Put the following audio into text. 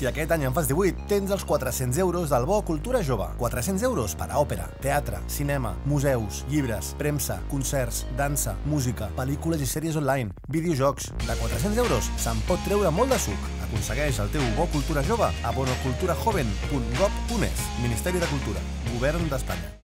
Si aquest any en fas 18, tens els 400 euros del Bo Cultura Jove. 400 euros per a òpera, teatre, cinema, museus, llibres, premsa, concerts, dansa, música, pel·lícules i sèries online, videojocs... De 400 euros se'n pot treure molt de suc. Aconsegueix el teu Bo Cultura Jove a bonoculturajoven.gov.es Ministeri de Cultura, Govern d'Espanya.